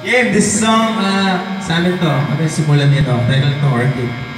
Game, this song, uh, sa amin to. Ano Kami simulan nito. Title to Orchid.